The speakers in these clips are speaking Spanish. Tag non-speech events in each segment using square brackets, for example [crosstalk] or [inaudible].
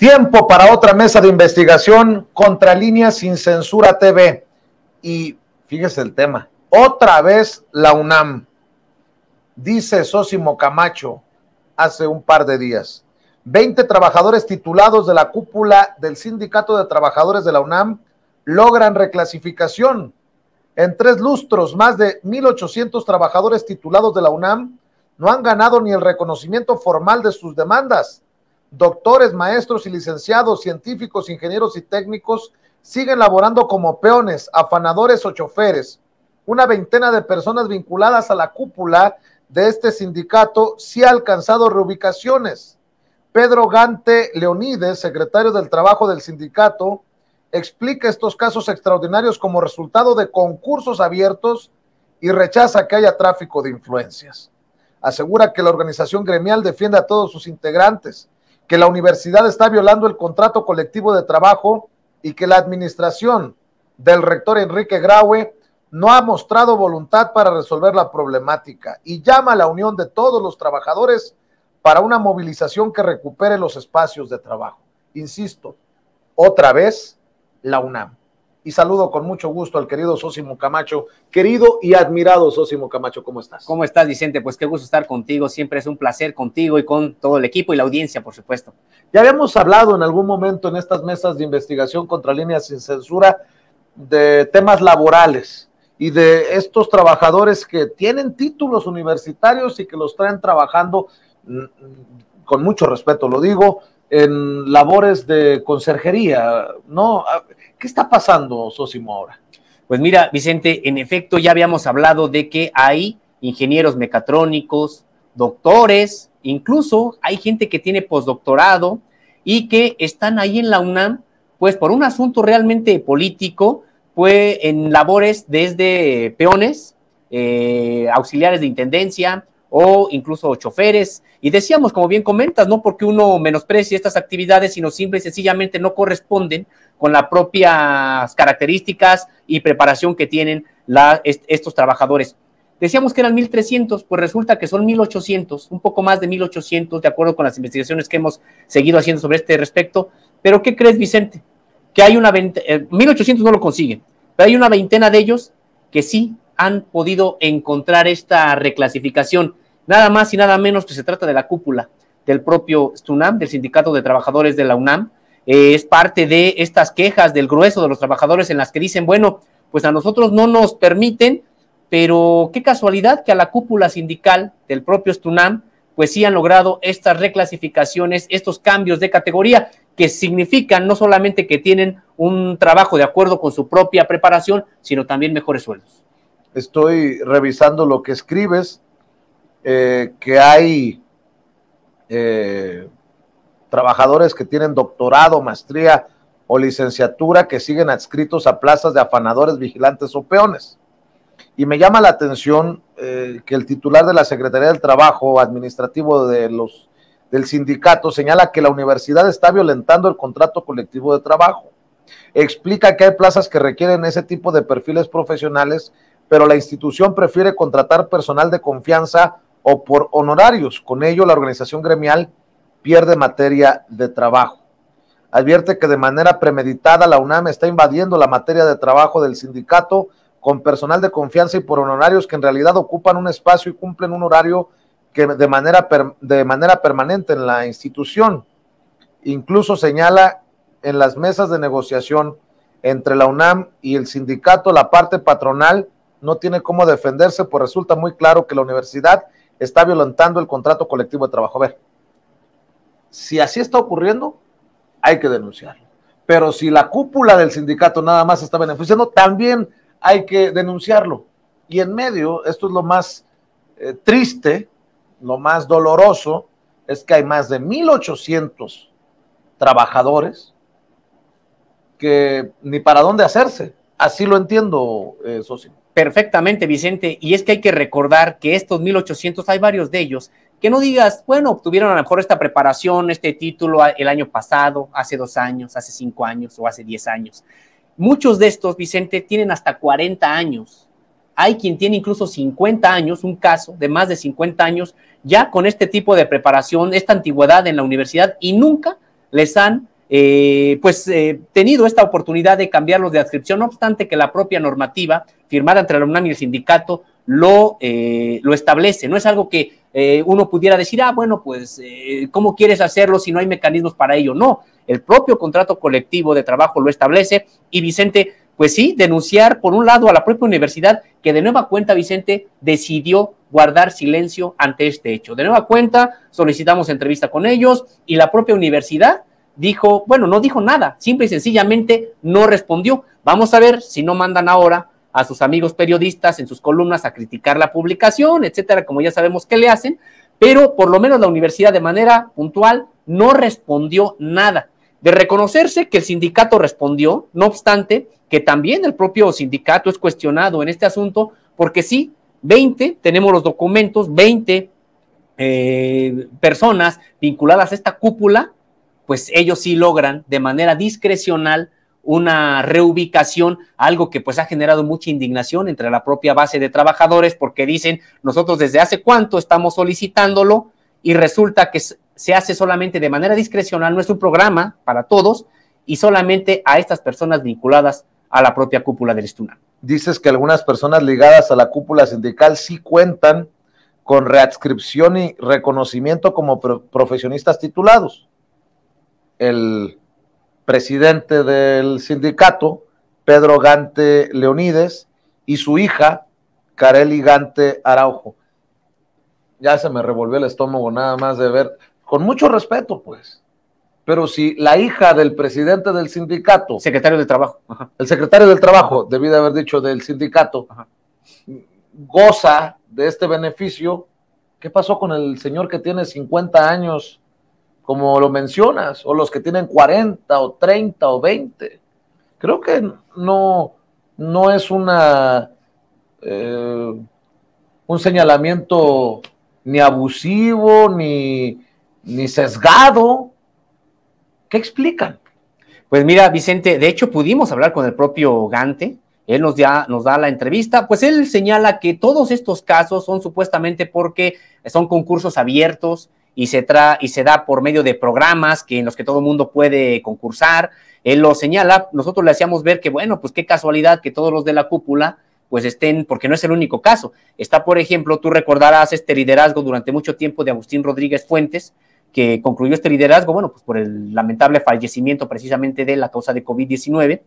Tiempo para otra mesa de investigación contra línea sin censura TV. Y fíjese el tema. Otra vez la UNAM. Dice Sósimo Camacho hace un par de días. 20 trabajadores titulados de la cúpula del Sindicato de Trabajadores de la UNAM logran reclasificación. En tres lustros, más de 1.800 trabajadores titulados de la UNAM no han ganado ni el reconocimiento formal de sus demandas doctores, maestros y licenciados, científicos, ingenieros y técnicos siguen laborando como peones, afanadores o choferes. Una veintena de personas vinculadas a la cúpula de este sindicato sí ha alcanzado reubicaciones. Pedro Gante Leonides, secretario del Trabajo del sindicato, explica estos casos extraordinarios como resultado de concursos abiertos y rechaza que haya tráfico de influencias. Asegura que la organización gremial defiende a todos sus integrantes, que la universidad está violando el contrato colectivo de trabajo y que la administración del rector Enrique Graue no ha mostrado voluntad para resolver la problemática y llama a la unión de todos los trabajadores para una movilización que recupere los espacios de trabajo. Insisto, otra vez la UNAM y saludo con mucho gusto al querido Sósimo Camacho. Querido y admirado Sósimo Camacho, ¿cómo estás? ¿Cómo estás, Vicente? Pues qué gusto estar contigo. Siempre es un placer contigo y con todo el equipo y la audiencia, por supuesto. Ya habíamos hablado en algún momento en estas mesas de investigación contra líneas sin censura de temas laborales y de estos trabajadores que tienen títulos universitarios y que los traen trabajando, mm, con mucho respeto lo digo, en labores de conserjería, ¿no? ¿Qué está pasando, Sosimo, ahora? Pues mira, Vicente, en efecto ya habíamos hablado de que hay ingenieros mecatrónicos, doctores, incluso hay gente que tiene postdoctorado y que están ahí en la UNAM, pues por un asunto realmente político, pues en labores desde peones, eh, auxiliares de intendencia o incluso choferes. Y decíamos, como bien comentas, no porque uno menosprecie estas actividades, sino simple y sencillamente no corresponden con las propias características y preparación que tienen estos trabajadores. Decíamos que eran 1.300, pues resulta que son 1.800, un poco más de 1.800, de acuerdo con las investigaciones que hemos seguido haciendo sobre este respecto. Pero ¿qué crees, Vicente? Que hay una 1.800 eh, no lo consiguen, pero hay una veintena de ellos que sí han podido encontrar esta reclasificación. Nada más y nada menos que se trata de la cúpula del propio STUNAM, del Sindicato de Trabajadores de la UNAM, eh, es parte de estas quejas del grueso de los trabajadores en las que dicen, bueno, pues a nosotros no nos permiten, pero qué casualidad que a la cúpula sindical del propio Stunam, pues sí han logrado estas reclasificaciones, estos cambios de categoría, que significan no solamente que tienen un trabajo de acuerdo con su propia preparación, sino también mejores sueldos. Estoy revisando lo que escribes, eh, que hay eh, trabajadores que tienen doctorado, maestría o licenciatura que siguen adscritos a plazas de afanadores, vigilantes o peones. Y me llama la atención eh, que el titular de la Secretaría del Trabajo Administrativo de los, del sindicato señala que la universidad está violentando el contrato colectivo de trabajo. Explica que hay plazas que requieren ese tipo de perfiles profesionales, pero la institución prefiere contratar personal de confianza o por honorarios. Con ello, la organización gremial pierde materia de trabajo. Advierte que de manera premeditada la UNAM está invadiendo la materia de trabajo del sindicato con personal de confianza y por honorarios que en realidad ocupan un espacio y cumplen un horario que de manera, de manera permanente en la institución. Incluso señala en las mesas de negociación entre la UNAM y el sindicato, la parte patronal no tiene cómo defenderse, pues resulta muy claro que la universidad está violentando el contrato colectivo de trabajo. A ver si así está ocurriendo, hay que denunciarlo. Pero si la cúpula del sindicato nada más está beneficiando, también hay que denunciarlo. Y en medio, esto es lo más eh, triste, lo más doloroso, es que hay más de 1.800 trabajadores que ni para dónde hacerse. Así lo entiendo, eh, socio. Perfectamente, Vicente. Y es que hay que recordar que estos 1.800, hay varios de ellos que no digas, bueno, obtuvieron a lo mejor esta preparación, este título el año pasado, hace dos años, hace cinco años o hace diez años. Muchos de estos, Vicente, tienen hasta 40 años. Hay quien tiene incluso 50 años, un caso de más de 50 años, ya con este tipo de preparación, esta antigüedad en la universidad y nunca les han eh, pues eh, tenido esta oportunidad de cambiarlos de adscripción, no obstante que la propia normativa firmada entre la UNAM y el sindicato lo, eh, lo establece. No es algo que uno pudiera decir, ah, bueno, pues, ¿cómo quieres hacerlo si no hay mecanismos para ello? No, el propio contrato colectivo de trabajo lo establece y Vicente, pues sí, denunciar por un lado a la propia universidad que de nueva cuenta Vicente decidió guardar silencio ante este hecho. De nueva cuenta solicitamos entrevista con ellos y la propia universidad dijo, bueno, no dijo nada, simple y sencillamente no respondió. Vamos a ver si no mandan ahora a sus amigos periodistas en sus columnas a criticar la publicación, etcétera, como ya sabemos que le hacen, pero por lo menos la universidad de manera puntual no respondió nada. De reconocerse que el sindicato respondió, no obstante, que también el propio sindicato es cuestionado en este asunto, porque sí, 20, tenemos los documentos, 20 eh, personas vinculadas a esta cúpula pues ellos sí logran de manera discrecional una reubicación, algo que pues ha generado mucha indignación entre la propia base de trabajadores porque dicen, nosotros desde hace cuánto estamos solicitándolo y resulta que se hace solamente de manera discrecional, no es un programa para todos y solamente a estas personas vinculadas a la propia cúpula del Estuna. Dices que algunas personas ligadas a la cúpula sindical sí cuentan con readscripción y reconocimiento como profesionistas titulados el presidente del sindicato, Pedro Gante Leonides, y su hija, Carely Gante Araujo. Ya se me revolvió el estómago nada más de ver, con mucho respeto, pues. Pero si la hija del presidente del sindicato. Secretario del Trabajo. El secretario del Trabajo, debí de haber dicho del sindicato, goza de este beneficio, ¿qué pasó con el señor que tiene 50 años como lo mencionas, o los que tienen 40 o 30 o 20. Creo que no, no es una eh, un señalamiento ni abusivo ni, ni sesgado. ¿Qué explican? Pues mira, Vicente, de hecho pudimos hablar con el propio Gante, él nos, nos da la entrevista, pues él señala que todos estos casos son supuestamente porque son concursos abiertos, y se, tra y se da por medio de programas que, en los que todo el mundo puede concursar. Él lo señala, nosotros le hacíamos ver que, bueno, pues qué casualidad que todos los de la cúpula pues estén, porque no es el único caso. Está, por ejemplo, tú recordarás este liderazgo durante mucho tiempo de Agustín Rodríguez Fuentes, que concluyó este liderazgo, bueno, pues por el lamentable fallecimiento precisamente de la causa de COVID-19,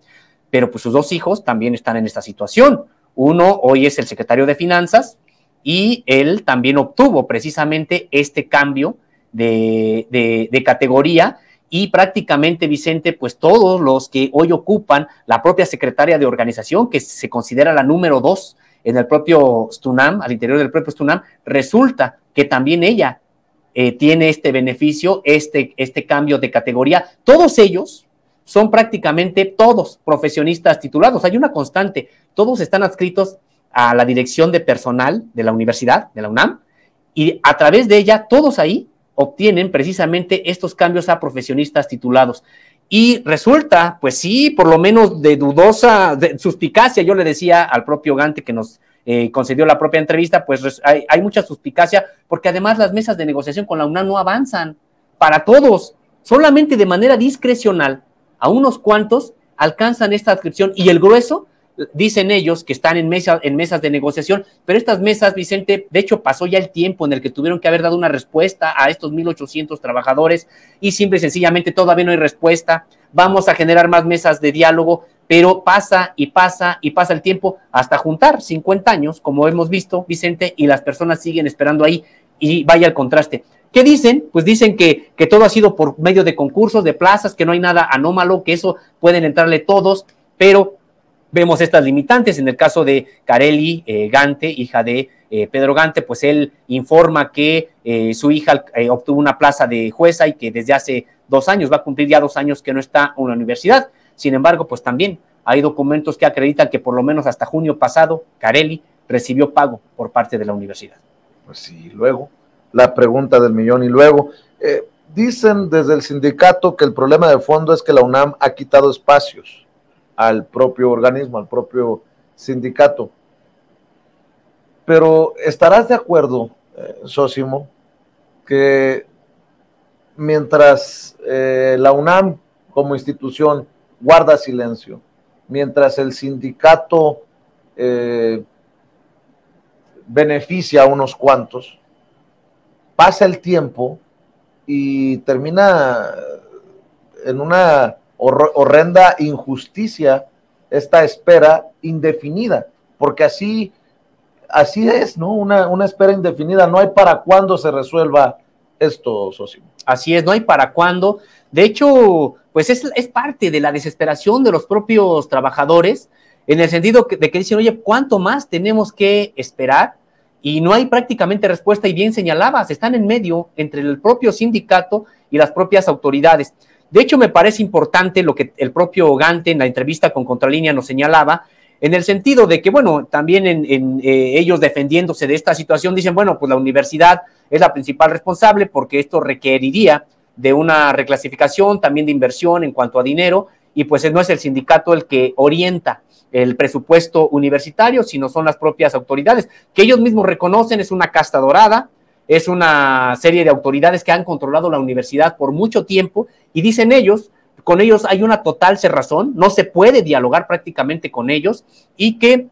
pero pues sus dos hijos también están en esta situación. Uno hoy es el secretario de Finanzas, y él también obtuvo precisamente este cambio de, categoría y prácticamente, Vicente, pues todos los que hoy ocupan la propia secretaria de organización, que se considera la número dos en el propio Stunam, al interior del propio Stunam, resulta que también ella eh, tiene este beneficio, este, este cambio de categoría. Todos ellos son prácticamente todos profesionistas titulados. Hay una constante, todos están adscritos a la dirección de personal de la universidad, de la UNAM, y a través de ella todos ahí obtienen precisamente estos cambios a profesionistas titulados. Y resulta, pues sí, por lo menos de dudosa suspicacia, yo le decía al propio Gante que nos eh, concedió la propia entrevista, pues hay, hay, mucha suspicacia, porque además las mesas de negociación con la UNAM no avanzan para todos, solamente de manera discrecional, a unos cuantos alcanzan esta adscripción y el grueso dicen ellos que están en, en mesas de negociación, pero estas mesas, Vicente, de hecho pasó ya el tiempo en el que tuvieron que haber dado una respuesta a estos 1.800 trabajadores y simple y sencillamente todavía no hay respuesta. Vamos a generar más mesas de diálogo, pero pasa y pasa y pasa el tiempo hasta juntar 50 años, como hemos visto, Vicente, y las personas siguen esperando ahí y vaya el contraste. ¿Qué dicen? Pues dicen que, que todo ha sido por medio de concursos, de plazas, que no hay nada anómalo, que eso pueden entrarle todos, pero vemos estas limitantes. En el caso de Carelli eh, Gante, hija de eh, Pedro Gante, pues él informa que eh, su hija obtuvo una plaza de jueza y que desde hace dos años, va a cumplir ya dos años que no está en la universidad. Sin embargo, pues también hay documentos que acreditan que por lo menos hasta junio pasado, Carelli recibió pago por parte de la universidad. Pues sí, luego, la pregunta del millón y luego, dicen desde el sindicato que el problema de fondo es que la UNAM ha quitado espacios al propio organismo, al propio sindicato. Pero estarás de acuerdo, eh, que mientras eh, la UNAM como institución guarda silencio, mientras el sindicato eh, beneficia a unos cuantos, pasa el tiempo y termina en una horrenda injusticia esta espera indefinida, porque así, así es, ¿no? Una, una espera indefinida, no hay para cuándo se resuelva esto, Sosimo. Así es, no hay para cuándo. De hecho, pues es, es, parte de la desesperación de los propios trabajadores, en el sentido de que dicen, oye, ¿cuánto más tenemos que esperar? Y no hay prácticamente respuesta, y bien señalabas, están en medio entre el propio sindicato y las propias autoridades. De hecho, me parece importante lo que el propio Gante en la entrevista con Contralínea nos señalaba, en el sentido de que, bueno, también en, eh, ellos defendiéndose de esta situación dicen, bueno, pues la universidad es la principal responsable porque esto requeriría de una reclasificación, también de inversión en cuanto a dinero, y pues no es el sindicato el que orienta el presupuesto universitario, sino son las propias autoridades, que ellos mismos reconocen, es una casta dorada, es una serie de autoridades que han controlado la universidad por mucho tiempo, y dicen ellos con ellos hay una total cerrazón, no se puede dialogar prácticamente con ellos y que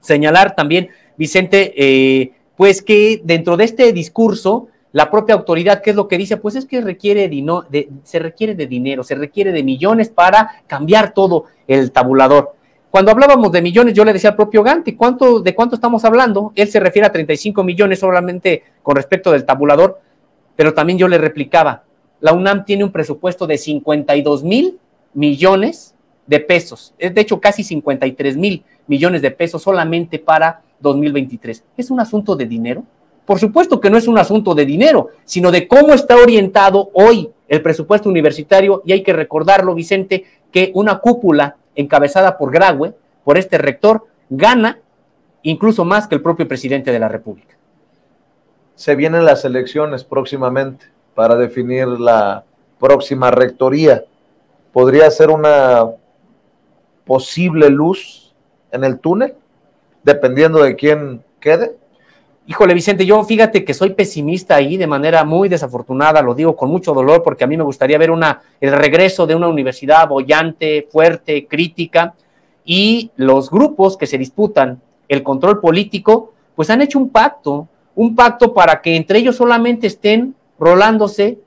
señalar también, Vicente, eh, pues que dentro de este discurso, la propia autoridad, ¿qué es lo que dice? Pues es que requiere de, se requiere de dinero, se requiere de millones para cambiar todo el tabulador. Cuando hablábamos de millones, yo le decía al propio Gante, ¿cuánto, ¿de cuánto estamos hablando? Él se refiere a 35 millones solamente con respecto del tabulador, pero también yo le replicaba, la UNAM tiene un presupuesto de 52 mil millones de pesos, es de hecho casi 53 mil millones de pesos solamente para 2023. ¿Es un asunto de dinero? Por supuesto que no es un asunto de dinero, sino de cómo está orientado hoy el presupuesto universitario y hay que recordarlo, Vicente, que una cúpula encabezada por Graue, por este rector, gana incluso más que el propio presidente de la República. Se vienen las elecciones próximamente para definir la próxima rectoría. ¿Podría ser una posible luz en el túnel, dependiendo de quién quede? Híjole, Vicente, yo fíjate que soy pesimista ahí de manera muy desafortunada, lo digo con mucho dolor, porque a mí me gustaría ver una, el regreso de una universidad bollante, fuerte, crítica, y los grupos que se disputan el control político, pues han hecho un pacto, un pacto para que entre ellos solamente estén rolándose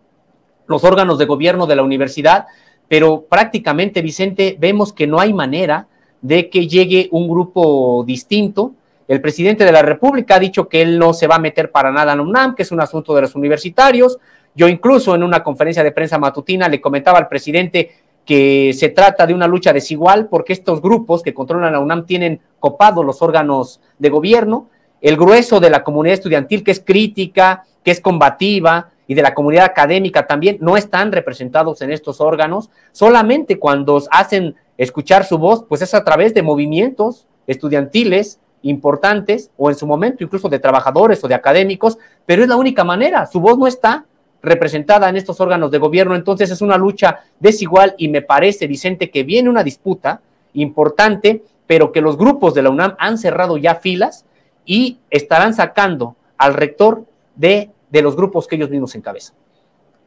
los órganos de gobierno de la universidad, pero prácticamente, Vicente, vemos que no hay manera de que llegue un grupo distinto. El presidente de la República ha dicho que él no se va a meter para nada en UNAM, que es un asunto de los universitarios. Yo incluso en una conferencia de prensa matutina le comentaba al presidente que se trata de una lucha desigual porque estos grupos que controlan la UNAM tienen copados los órganos de gobierno. El grueso de la comunidad estudiantil que es crítica, que es combativa, y de la comunidad académica también no están representados en estos órganos, solamente cuando hacen escuchar su voz, pues es a través de movimientos estudiantiles importantes o en su momento incluso de trabajadores o de académicos, pero es la única manera, su voz no está representada en estos órganos de gobierno, entonces es una lucha desigual y me parece, Vicente, que viene una disputa importante, pero que los grupos de la UNAM han cerrado ya filas y estarán sacando al rector de de los grupos que ellos mismos encabezan.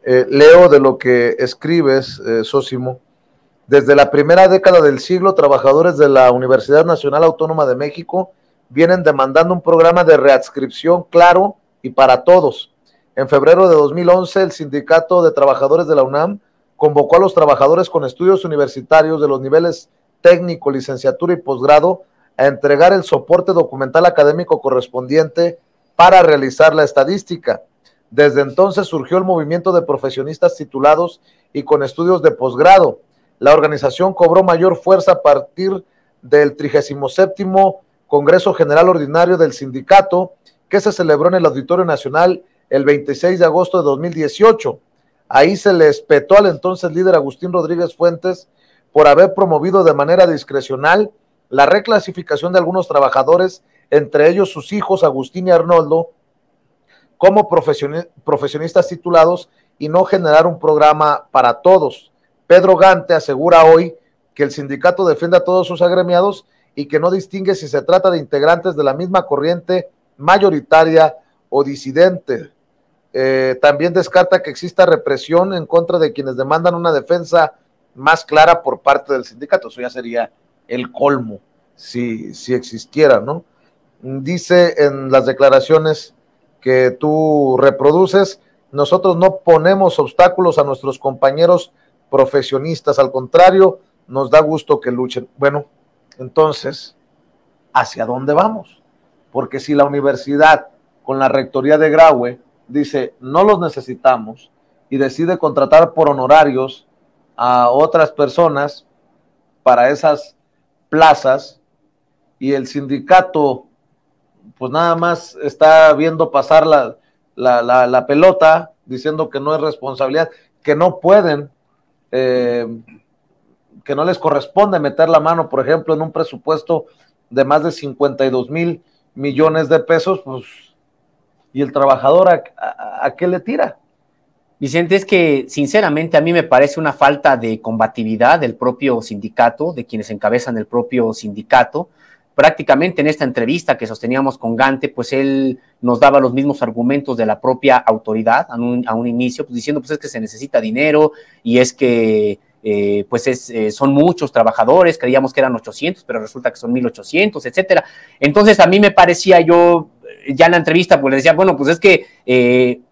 Eh, leo de lo que escribes, eh. Desde la primera década del siglo, trabajadores de la Universidad Nacional Autónoma de México vienen demandando un programa de readscripción claro y para todos. En febrero de 2011, el Sindicato de Trabajadores de la UNAM convocó a los trabajadores con estudios universitarios de los niveles técnico, licenciatura y posgrado a entregar el soporte documental académico correspondiente para realizar la estadística. Desde entonces surgió el movimiento de profesionistas titulados y con estudios de posgrado. La organización cobró mayor fuerza a partir del 37 Congreso General Ordinario del Sindicato, que se celebró en el Auditorio Nacional el 26 de agosto de 2018. Ahí se le espetó al entonces líder Agustín Rodríguez Fuentes por haber promovido de manera discrecional la reclasificación de algunos trabajadores, entre ellos sus hijos Agustín y Arnoldo, como profesionistas titulados y no generar un programa para todos. Pedro Gante asegura hoy que el sindicato defiende a todos sus agremiados y que no distingue si se trata de integrantes de la misma corriente mayoritaria o disidente. Eh, también descarta que exista represión en contra de quienes demandan una defensa más clara por parte del sindicato. Eso ya sería el colmo si, si existiera, ¿no? Dice en las declaraciones que tú reproduces, nosotros no ponemos obstáculos a nuestros compañeros profesionistas, al contrario, nos da gusto que luchen. Bueno, entonces, ¿hacia dónde vamos? Porque si la universidad con la rectoría de Graue dice, no los necesitamos y decide contratar por honorarios a otras personas para esas plazas y el sindicato pues nada más está viendo pasar la, la, pelota diciendo que no es responsabilidad, que no pueden, eh, que no les corresponde meter la mano, por ejemplo, en un presupuesto de más de 52 mil millones de pesos, pues, ¿y el trabajador a, a qué le tira? Vicente, es que sinceramente a mí me parece una falta de combatividad del propio sindicato, de quienes encabezan el propio sindicato, prácticamente en esta entrevista que sosteníamos con Gante, pues él nos daba los mismos argumentos de la propia autoridad a un, inicio, pues diciendo pues es que se necesita dinero y es que eh, pues es, eh, son muchos trabajadores, creíamos que eran 800, pero resulta que son 1800, etcétera. Entonces a mí me parecía yo, ya en la entrevista, pues le decía, bueno, pues es que eh,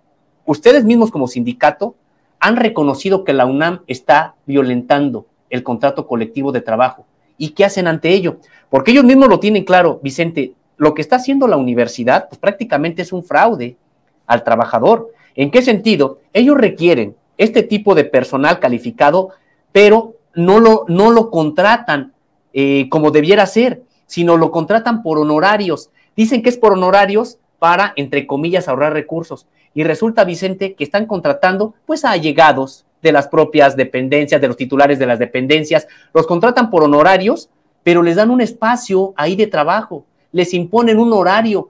ustedes mismos como sindicato han reconocido que la UNAM está violentando el contrato colectivo de trabajo. ¿Y qué hacen ante ello? Porque ellos mismos lo tienen claro, Vicente, lo que está haciendo la universidad, pues prácticamente es un fraude al trabajador. ¿En qué sentido? Ellos requieren este tipo de personal calificado, pero no lo, no lo contratan eh, como debiera ser, sino lo contratan por honorarios. Dicen que es por honorarios para, entre comillas, ahorrar recursos. Y resulta, Vicente, que están contratando pues a allegados de las propias dependencias, de los titulares de las dependencias, los contratan por honorarios pero les dan un espacio ahí de trabajo, les imponen un horario.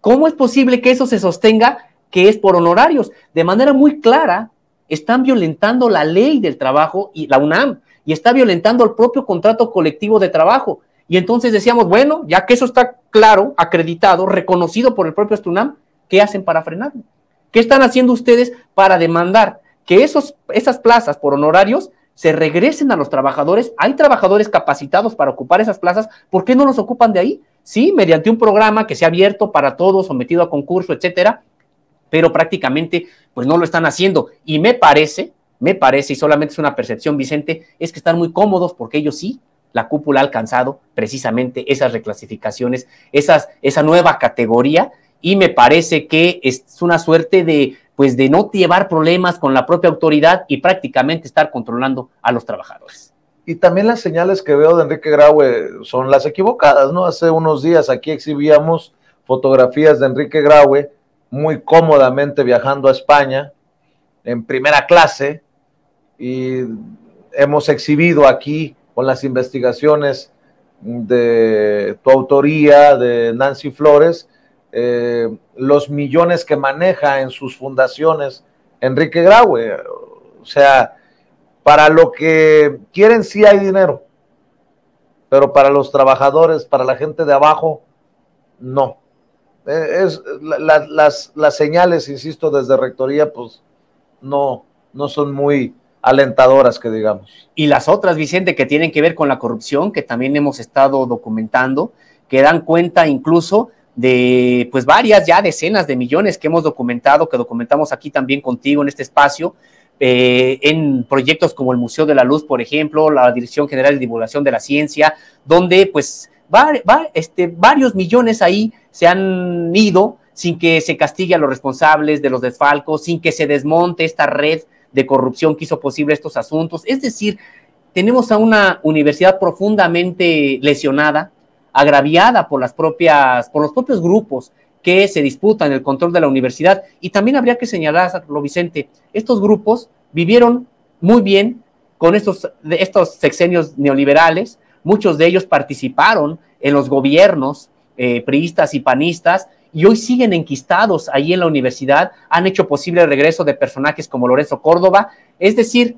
¿Cómo es posible que eso se sostenga que es por honorarios? De manera muy clara, están violentando la ley del trabajo y la UNAM y está violentando el propio contrato colectivo de trabajo. Y entonces decíamos, bueno, ya que eso está claro, acreditado, reconocido por el propio Stunam, ¿qué hacen para frenarlo? ¿Qué están haciendo ustedes para demandar que esos, esas plazas por honorarios se regresen a los trabajadores. Hay trabajadores capacitados para ocupar esas plazas. ¿Por qué no los ocupan de ahí? Sí, mediante un programa que sea abierto para todos, sometido a concurso, etcétera, pero prácticamente pues no lo están haciendo. Y me parece, me parece, y solamente es una percepción, Vicente, es que están muy cómodos porque ellos sí, la cúpula ha alcanzado precisamente esas reclasificaciones, esas, esa nueva categoría, y me parece que es una suerte de pues de no llevar problemas con la propia autoridad y prácticamente estar controlando a los trabajadores. Y también las señales que veo de Enrique Graue son las equivocadas, ¿no? Hace unos días aquí exhibíamos fotografías de Enrique Graue muy cómodamente viajando a España en primera clase y hemos exhibido aquí con las investigaciones de tu autoría, de Nancy Flores, eh, los millones que maneja en sus fundaciones Enrique Graue. O sea, para lo que quieren sí hay dinero, pero para los trabajadores, para la gente de abajo, no. Eh, es, las, las señales, insisto, desde Rectoría, pues no, no son muy alentadoras, que digamos. Y las otras, Vicente, que tienen que ver con la corrupción, que también hemos estado documentando, que dan cuenta incluso de pues varias ya decenas de millones que hemos documentado, que documentamos aquí también contigo en este espacio, eh, en proyectos como el Museo de la Luz, por ejemplo, la Dirección General de Divulgación de la Ciencia, donde pues va, este, varios millones ahí se han ido sin que se castigue a los responsables de los desfalcos, sin que se desmonte esta red de corrupción que hizo posible estos asuntos. Es decir, tenemos a una universidad profundamente lesionada, agraviada por las propias, por los propios grupos que se disputan el control de la universidad. Y también habría que señalarlo, Vicente, estos grupos vivieron muy bien con estos, estos sexenios neoliberales, muchos de ellos participaron en los gobiernos eh, priistas y panistas y hoy siguen enquistados ahí en la universidad, han hecho posible el regreso de personajes como Lorenzo Córdoba, es decir,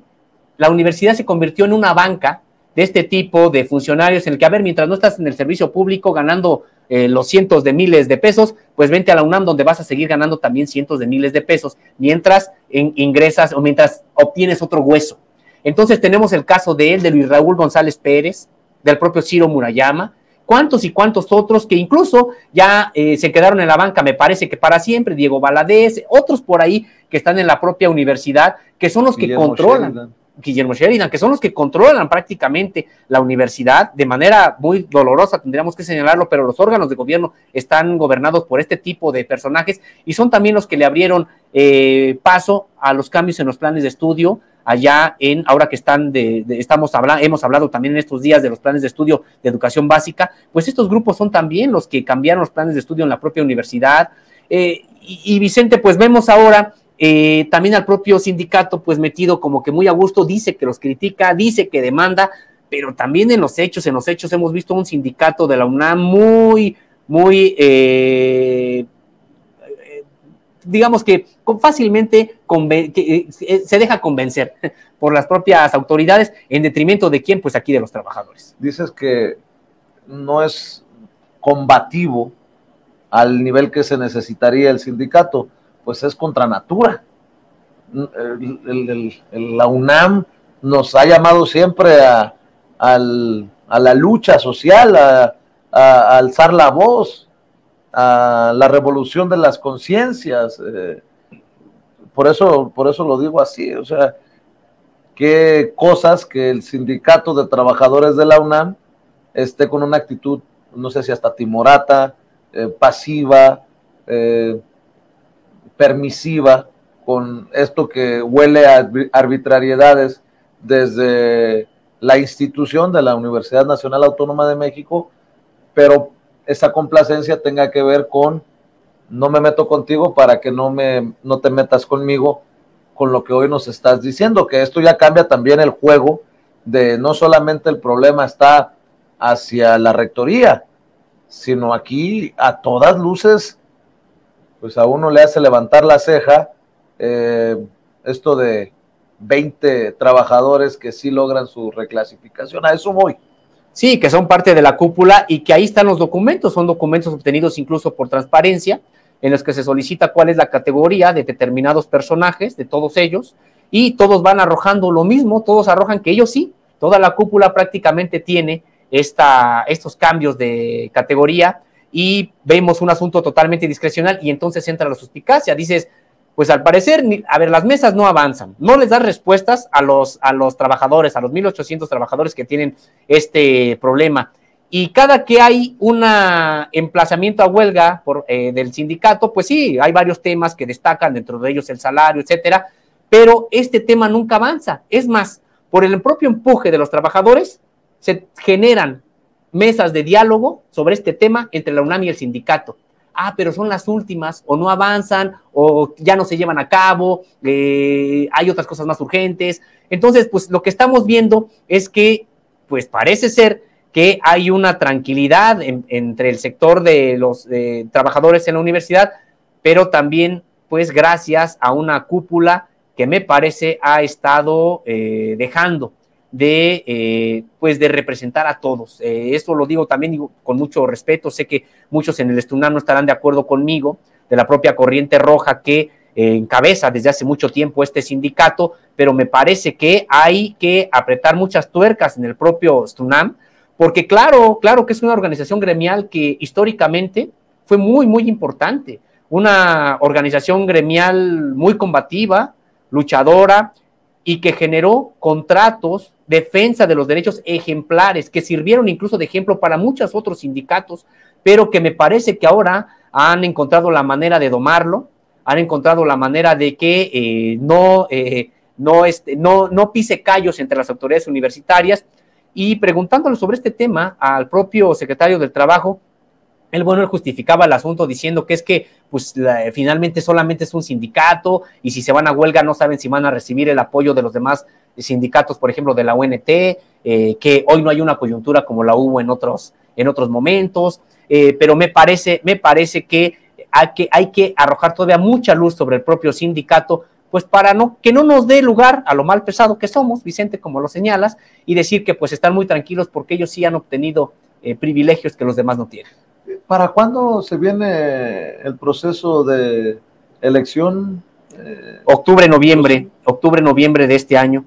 la universidad se convirtió en una banca de este tipo de funcionarios en el que, a ver, mientras no estás en el servicio público ganando eh, los cientos de miles de pesos, pues vente a la UNAM donde vas a seguir ganando también cientos de miles de pesos mientras ingresas o mientras obtienes otro hueso. Entonces tenemos el caso de él, de Luis Raúl González Pérez, del propio Ciro Murayama, cuántos y cuántos otros que incluso ya eh, se quedaron en la banca, me parece que para siempre, Diego Valadez, otros por ahí que están en la propia universidad, que son los que controlan. Guillermo Sheridan, que son los que controlan prácticamente la universidad de manera muy dolorosa, tendríamos que señalarlo, pero los órganos de gobierno están gobernados por este tipo de personajes y son también los que le abrieron eh, paso a los cambios en los planes de estudio allá en, ahora que están de, estamos hablando, hemos hablado también en estos días de los planes de estudio de educación básica, pues estos grupos son también los que cambiaron los planes de estudio en la propia universidad. Eh, y Vicente, pues vemos ahora eh, también al propio sindicato, pues metido como que muy a gusto, dice que los critica, dice que demanda, pero también en los hechos, en los hechos hemos visto un sindicato de la UNAM muy, muy, eh, digamos que fácilmente eh, se deja convencer [laughs] por las propias autoridades en detrimento de quién, pues aquí de los trabajadores. Dices que no es combativo al nivel que se necesitaría el sindicato pues es contra natura. la UNAM nos ha llamado siempre a, la lucha social, a, alzar la voz, a la revolución de las conciencias. Eh, por, eso, por eso lo digo así, o sea, qué cosas que el sindicato de trabajadores de la UNAM esté con una actitud, no sé si hasta timorata, eh, pasiva, eh, permisiva con esto que huele a arbitrariedades desde la institución de la Universidad Nacional Autónoma de México, pero esa complacencia tenga que ver con no me meto contigo para que no me no te metas conmigo con lo que hoy nos estás diciendo, que esto ya cambia también el juego de no solamente el problema está hacia la rectoría, sino aquí a todas luces pues a uno le hace levantar la ceja eh, esto de 20 trabajadores que sí logran su reclasificación. A eso voy. Sí, que son parte de la cúpula y que ahí están los documentos, son documentos obtenidos incluso por transparencia, en los que se solicita cuál es la categoría de determinados personajes, de todos ellos, y todos van arrojando lo mismo, todos arrojan que ellos sí, toda la cúpula prácticamente tiene esta, estos cambios de categoría y vemos un asunto totalmente discrecional y entonces entra la suspicacia. Dices, pues al parecer, a ver, las mesas no avanzan, no les dan respuestas a los, a los trabajadores, a los 1.800 trabajadores que tienen este problema. Y cada que hay un emplazamiento a huelga por, eh, del sindicato, pues sí, hay varios temas que destacan, dentro de ellos el salario, etcétera, pero este tema nunca avanza. Es más, por el propio empuje de los trabajadores, se generan mesas de diálogo sobre este tema entre la UNAM y el sindicato. Ah, pero son las últimas, o no avanzan, o ya no se llevan a cabo, eh, hay otras cosas más urgentes. Entonces, pues lo que estamos viendo es que, pues parece ser que hay una tranquilidad entre el sector de los trabajadores en la universidad, pero también, pues gracias a una cúpula que me parece ha estado eh, dejando de, eh, pues de representar a todos. Eh, esto lo digo también con mucho respeto, sé que muchos en el Estunam no estarán de acuerdo conmigo, de la propia Corriente Roja que eh, encabeza desde hace mucho tiempo este sindicato, pero me parece que hay que apretar muchas tuercas en el propio Estunam, porque claro, claro que es una organización gremial que históricamente fue muy, muy importante, una organización gremial muy combativa, luchadora, y que generó contratos, defensa de los derechos ejemplares, que sirvieron incluso de ejemplo para muchos otros sindicatos, pero que me parece que ahora han encontrado la manera de domarlo, han encontrado la manera de que eh, no, eh, no, este, no, no pise callos entre las autoridades universitarias. Y preguntándole sobre este tema al propio secretario del Trabajo, bueno, él justificaba el asunto diciendo que es que, pues, finalmente solamente es un sindicato y si se van a huelga no saben si van a recibir el apoyo de los demás sindicatos, por ejemplo, de la UNT, eh, que hoy no hay una coyuntura como la hubo en otros, en otros momentos, eh, pero me parece, me parece que hay, que arrojar todavía mucha luz sobre el propio sindicato pues para no, que no nos dé lugar a lo mal pesado que somos, Vicente, como lo señalas, y decir que pues están muy tranquilos porque ellos sí han obtenido eh, privilegios que los demás no tienen. ¿Para cuándo se viene el proceso de elección? Eh, octubre, noviembre, octubre, noviembre de este año.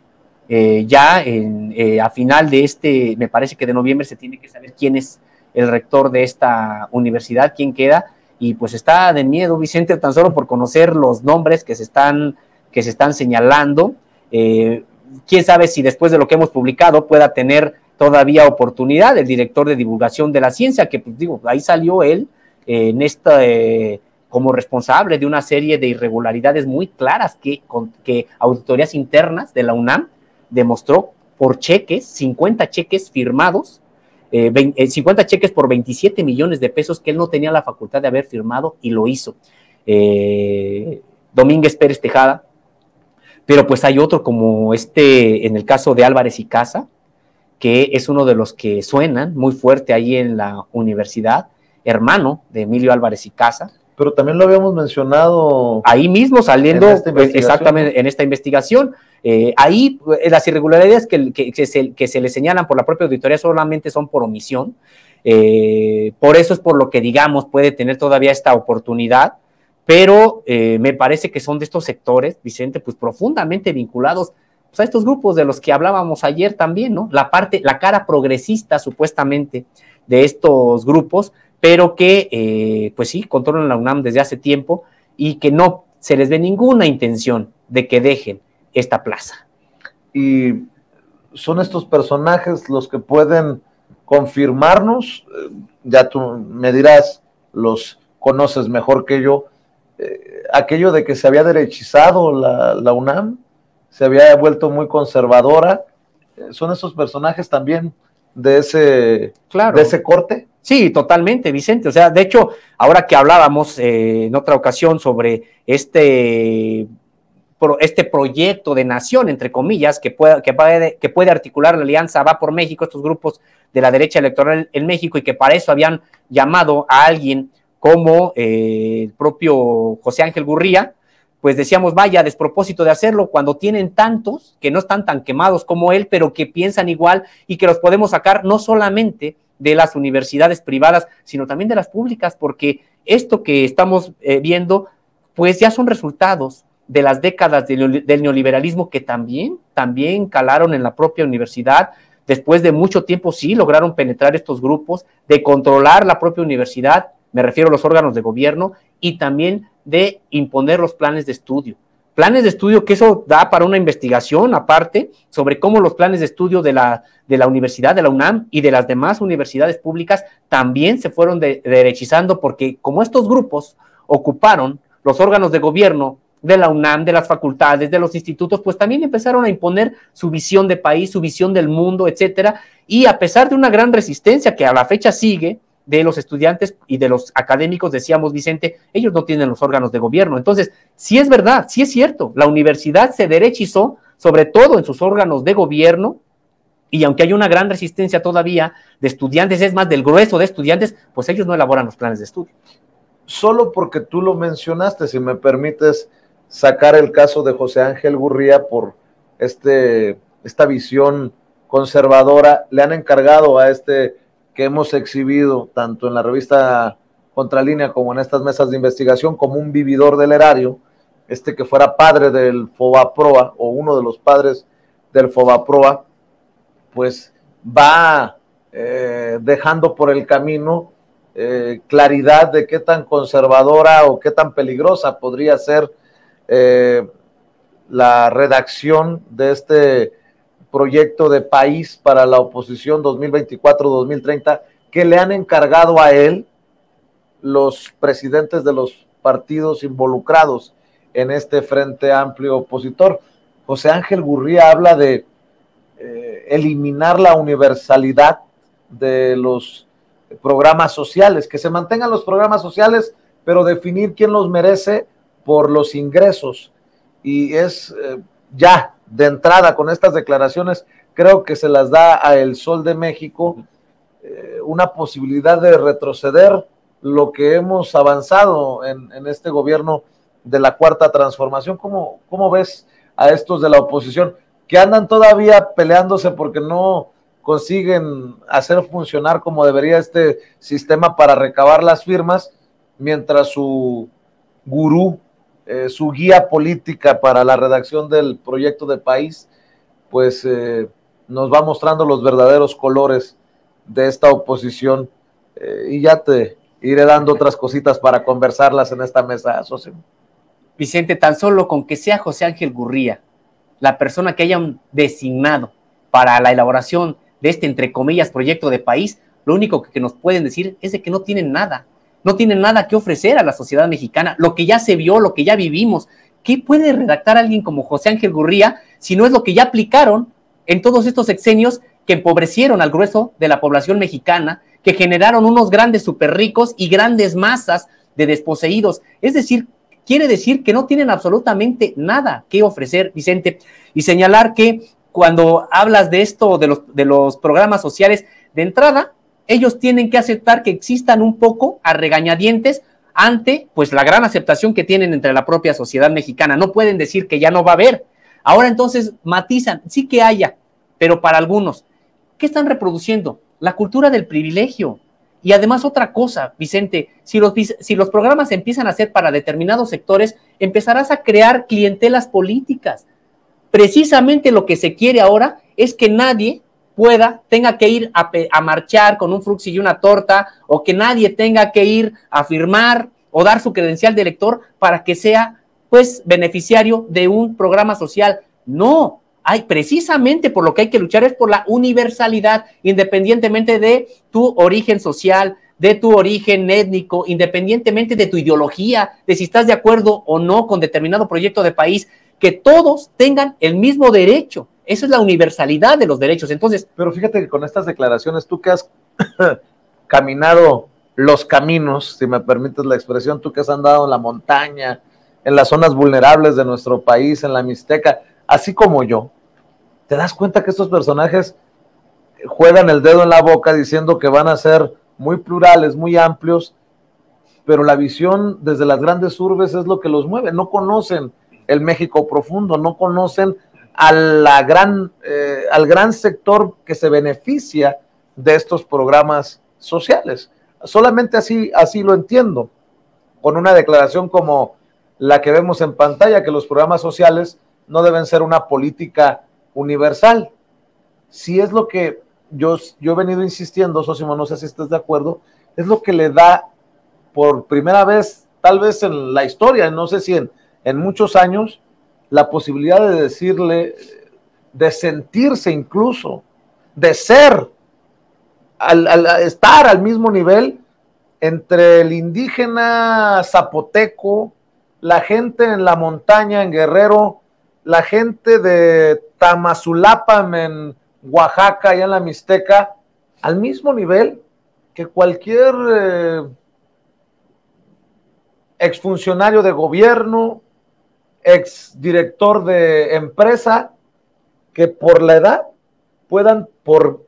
Eh, ya en, a final de este, me parece que de noviembre se tiene que saber quién es el rector de esta universidad, quién queda, y pues está de miedo, Vicente, tan solo por conocer los nombres que se están que se están señalando. Eh, quién sabe si después de lo que hemos publicado pueda tener todavía oportunidad el director de divulgación de la ciencia, que pues digo, ahí salió él eh, en esta, eh, como responsable de una serie de irregularidades muy claras que, que auditorías internas de la UNAM demostró por cheques, 50 cheques firmados, 50 cheques por 27 millones de pesos que él no tenía la facultad de haber firmado y lo hizo. Domínguez Pérez Tejada, pero pues hay otro como este, en el caso de Álvarez y Casa, que es uno de los que suenan muy fuerte ahí en la universidad, hermano de Emilio Álvarez y Casa. Pero también lo habíamos mencionado. Ahí mismo saliendo, exactamente en esta investigación. Eh, ahí eh, las irregularidades que, que, se, que, se, le señalan por la propia auditoría solamente son por omisión. Eh, por eso es por lo que, digamos, puede tener todavía esta oportunidad pero eh, me parece que son de estos sectores, Vicente, pues profundamente vinculados pues, a estos grupos de los que hablábamos ayer también, ¿no? La parte, la cara progresista supuestamente de estos grupos, pero que, eh, pues sí, controlan la UNAM desde hace tiempo y que no se les ve ninguna intención de que dejen esta plaza. Y son estos personajes los que pueden confirmarnos, eh, ya tú me dirás, los conoces mejor que yo, eh, aquello de que se había derechizado la, UNAM, se había vuelto muy conservadora. Eh, ¿Son esos personajes también de ese, claro. de ese corte? Sí, totalmente, Vicente. O sea, de hecho, ahora que hablábamos eh, en otra ocasión sobre este, este proyecto de nación, entre comillas, que puede, que, puede, que puede articular la alianza Va por México, estos grupos de la derecha electoral en México, y que para eso habían llamado a alguien como eh, el propio José Ángel Gurría, pues decíamos, vaya, despropósito de hacerlo cuando tienen tantos que no están tan quemados como él, pero que piensan igual y que los podemos sacar no solamente de las universidades privadas, sino también de las públicas, porque esto que estamos eh, viendo, pues ya son resultados de las décadas del neoliberalismo que también, también calaron en la propia universidad. Después de mucho tiempo, sí, lograron penetrar estos grupos, de controlar la propia universidad, me refiero a los órganos de gobierno, y también de imponer los planes de estudio. Planes de estudio que eso da para una investigación aparte sobre cómo los planes de estudio de la, de la universidad, de la UNAM y de las demás universidades públicas también se fueron derechizando porque como estos grupos ocuparon los órganos de gobierno de la UNAM, de las facultades, de los institutos, pues también empezaron a imponer su visión de país, su visión del mundo, etcétera. Y a pesar de una gran resistencia que a la fecha sigue, de los estudiantes y de los académicos, decíamos Vicente, ellos no tienen los órganos de gobierno. Entonces, sí es verdad, sí es cierto, la universidad se derechizó, sobre todo en sus órganos de gobierno, y aunque hay una gran resistencia todavía de estudiantes, es más del grueso de estudiantes, pues ellos no elaboran los planes de estudio. Solo porque tú lo mencionaste, si me permites sacar el caso de José Ángel Gurría por este, esta visión conservadora, le han encargado a este que hemos exhibido tanto en la revista Contralínea como en estas mesas de investigación como un vividor del erario, este que fuera padre del Fobaproa o uno de los padres del Fobaproa, pues va eh, dejando por el camino eh, claridad de qué tan conservadora o qué tan peligrosa podría ser eh, la redacción de este proyecto de país para la oposición 2024-2030 que le han encargado a él los presidentes de los partidos involucrados en este frente amplio opositor. José Ángel Gurría habla de eh, eliminar la universalidad de los programas sociales, que se mantengan los programas sociales, pero definir quién los merece por los ingresos. Y es eh, ya de entrada con estas declaraciones, creo que se las da a el Sol de México eh, una posibilidad de retroceder lo que hemos avanzado en, este gobierno de la cuarta transformación. ¿Cómo, cómo ves a estos de la oposición que andan todavía peleándose porque no consiguen hacer funcionar como debería este sistema para recabar las firmas, mientras su gurú, eh, su guía política para la redacción del proyecto de país, pues eh, nos va mostrando los verdaderos colores de esta oposición. Eh, y ya te iré dando otras cositas para conversarlas en esta mesa. Vicente, tan solo con que sea José Ángel Gurría, la persona que hayan designado para la elaboración de este, entre comillas, proyecto de país, lo único que nos pueden decir es de que no tienen nada, no tienen nada que ofrecer a la sociedad mexicana, lo que ya se vio, lo que ya vivimos. ¿Qué puede redactar alguien como José Ángel Gurría si no es lo que ya aplicaron en todos estos exenios que empobrecieron al grueso de la población mexicana, que generaron unos grandes super ricos y grandes masas de desposeídos? Es decir, quiere decir que no tienen absolutamente nada que ofrecer, Vicente, y señalar que cuando hablas de esto, de los, de los programas sociales, de entrada, ellos tienen que aceptar que existan un poco a regañadientes ante pues la gran aceptación que tienen entre la propia sociedad mexicana. No pueden decir que ya no va a haber. Ahora entonces matizan, sí que haya, pero para algunos, ¿qué están reproduciendo? La cultura del privilegio, y además otra cosa, Vicente, si los, si los programas empiezan a ser para determinados sectores, empezarás a crear clientelas políticas. Precisamente lo que se quiere ahora es que nadie pueda, tenga que ir a, marchar con un frux y una torta, o que nadie tenga que ir a firmar o dar su credencial de elector para que sea, pues, beneficiario de un programa social. No, hay precisamente por lo que hay que luchar es por la universalidad, independientemente de tu origen social, de tu origen étnico, independientemente de tu ideología, de si estás de acuerdo o no con determinado proyecto de país, que todos tengan el mismo derecho. Esa es la universalidad de los derechos. Entonces, pero fíjate que con estas declaraciones, tú que has [coughs] caminado los caminos, si me permites la expresión, tú que has andado en la montaña, en las zonas vulnerables de nuestro país, en la Mixteca, así como yo, te das cuenta que estos personajes juegan el dedo en la boca diciendo que van a ser muy plurales, muy amplios, pero la visión desde las grandes urbes es lo que los mueve. No conocen el México profundo, no conocen a la gran, eh, al gran sector que se beneficia de estos programas sociales. Solamente así, así lo entiendo, con una declaración como la que vemos en pantalla, que los programas sociales no deben ser una política universal. Si es lo que yo, yo he venido insistiendo, Sosimo, no sé si estás de acuerdo, es lo que le da por primera vez, tal vez en la historia, no sé si en, en muchos años, la posibilidad de decirle, de sentirse incluso, de ser, al, estar al mismo nivel entre el indígena zapoteco, la gente en la montaña, en Guerrero, la gente de Tamazulapam en Oaxaca y en la Mixteca al mismo nivel que cualquier eh, exfuncionario de gobierno, exdirector de empresa, que por la edad puedan, por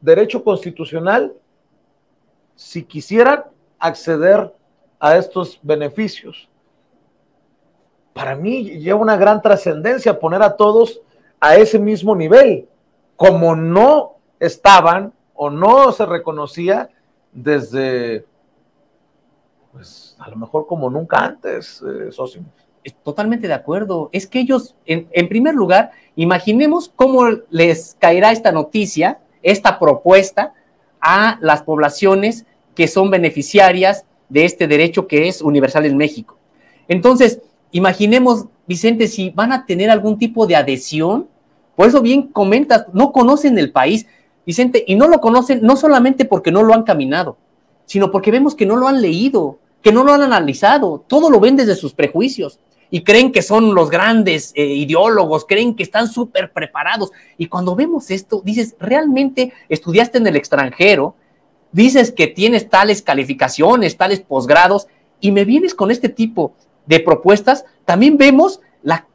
derecho constitucional, si quisieran, acceder a estos beneficios para mí lleva una gran trascendencia poner a todos a ese mismo nivel, como no estaban o no se reconocía desde, pues a lo mejor como nunca antes, eh. Totalmente de acuerdo. Es que ellos, en, primer lugar, imaginemos cómo les caerá esta noticia, esta propuesta a las poblaciones que son beneficiarias de este derecho que es universal en México. Entonces, imaginemos, Vicente, si van a tener algún tipo de adhesión. Por eso bien comentas, no conocen el país, Vicente, y no lo conocen no solamente porque no lo han caminado, sino porque vemos que no lo han leído, que no lo han analizado, todo lo ven desde sus prejuicios y creen que son los grandes eh, ideólogos, creen que están súper preparados. Y cuando vemos esto, dices, realmente estudiaste en el extranjero, dices que tienes tales calificaciones, tales posgrados, y me vienes con este tipo de propuestas, también vemos la,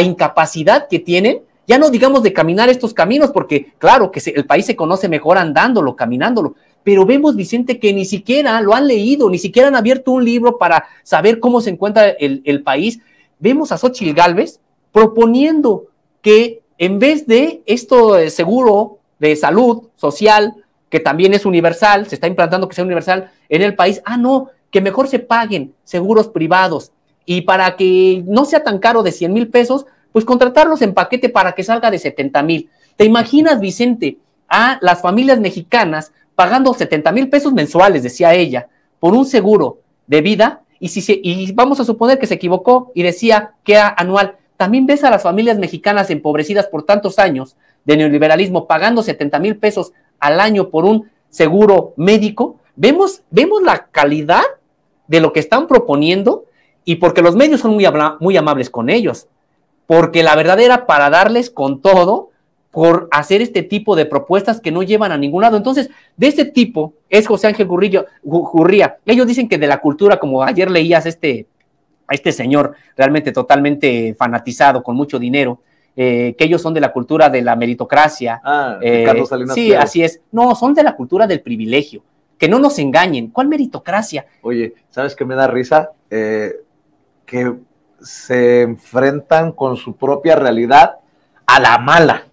incapacidad que tienen, ya no digamos de caminar estos caminos, porque claro que el país se conoce mejor andándolo, caminándolo, pero vemos, Vicente, que ni siquiera lo han leído, ni siquiera han abierto un libro para saber cómo se encuentra el, el país. Vemos a Xochitl Galvez proponiendo que en vez de esto de seguro de salud social, que también es universal, se está implantando que sea universal en el país, ah, no, que mejor se paguen seguros privados y para que no sea tan caro de 100 mil pesos, pues contratarlos en paquete para que salga de 70 mil. ¿Te imaginas, Vicente, a las familias mexicanas pagando 70 mil pesos mensuales, decía ella, por un seguro de vida? Y, si se, y vamos a suponer que se equivocó y decía que era anual. También ves a las familias mexicanas empobrecidas por tantos años de neoliberalismo pagando 70 mil pesos al año por un seguro médico. Vemos, vemos la calidad de lo que están proponiendo y porque los medios son muy, muy amables con ellos, porque la verdad era para darles con todo por hacer este tipo de propuestas que no llevan a ningún lado. Entonces, de este tipo es José Ángel Gurrillo, Gurría. Ellos dicen que de la cultura, como ayer leías este, a este señor realmente totalmente fanatizado, con mucho dinero, eh, que ellos son de la cultura de la meritocracia. Ah, eh, sí, así es. No, son de la cultura del privilegio. Que no nos engañen. ¿Cuál meritocracia? Oye, ¿sabes qué me da risa? Eh, que se enfrentan con su propia realidad a la mala.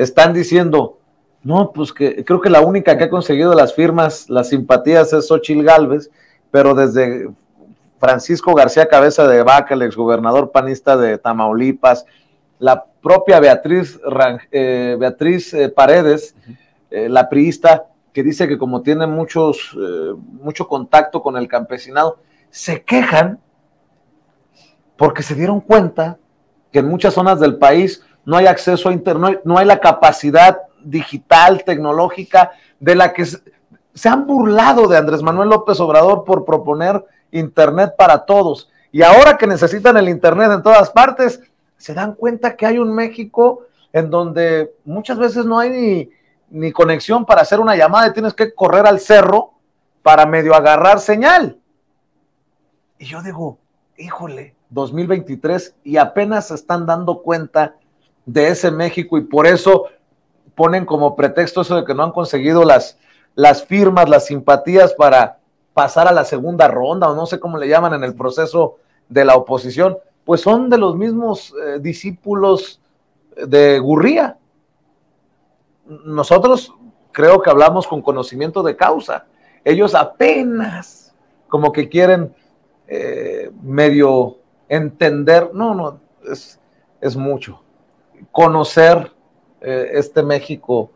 Están diciendo, no, pues que creo que la única que ha conseguido las firmas, las simpatías es Xochil Gálvez, pero desde Francisco García Cabeza de Vaca, el exgobernador panista de Tamaulipas, la propia Beatriz, eh, Beatriz eh, Paredes, la priista, que dice que como tiene muchos, eh, mucho contacto con el campesinado, se quejan porque se dieron cuenta que en muchas zonas del país no hay acceso a Internet, no hay la capacidad digital, tecnológica, de la que se han burlado de Andrés Manuel López Obrador por proponer Internet para todos. Y ahora que necesitan el Internet en todas partes, se dan cuenta que hay un México en donde muchas veces no hay ni, ni conexión para hacer una llamada y tienes que correr al cerro para medio agarrar señal. Y yo digo, híjole, 2023 y apenas se están dando cuenta de ese México y por eso ponen como pretexto eso de que no han conseguido las, las firmas, las simpatías para pasar a la segunda ronda o no sé cómo le llaman en el proceso de la oposición, pues son de los mismos eh, discípulos de Gurría nosotros creo que hablamos con conocimiento de causa. Ellos apenas como que quieren eh, medio entender, no, no, es, es mucho. Conocer eh, este México